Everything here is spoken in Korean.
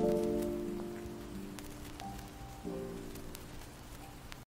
음.